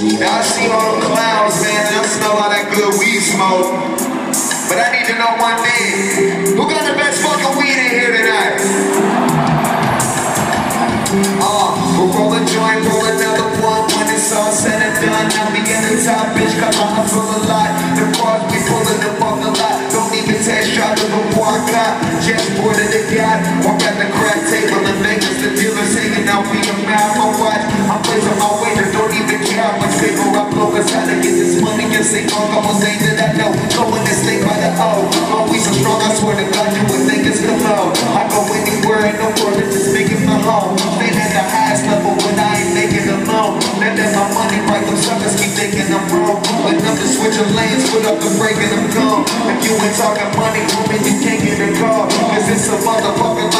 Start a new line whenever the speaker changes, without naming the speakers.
Now I see all them clowns, man, and I smell all that good weed smoke. But I need to know one thing. Who got the best fucking weed in here tonight? Uh, we'll roll a joint, roll another one when it's all said and done. I'll be in the top, bitch, cause I'm full of lot. The bars we pulling up on the lot. Don't even test drive the before I got. Just boarded the missing on almost ain't that I know. Going this thing by the O. Always so strong, I swear to God, you would think it's below. I go anywhere in the world and just making it my home. Been at the highest level when I ain't making alone. Now that my money right, them suckers keep thinking I'm wrong. Enough to switch your lanes, put up the brake and I'm gone. If you ain't talking money, woman, you can't get a call. Cause it's a motherfucking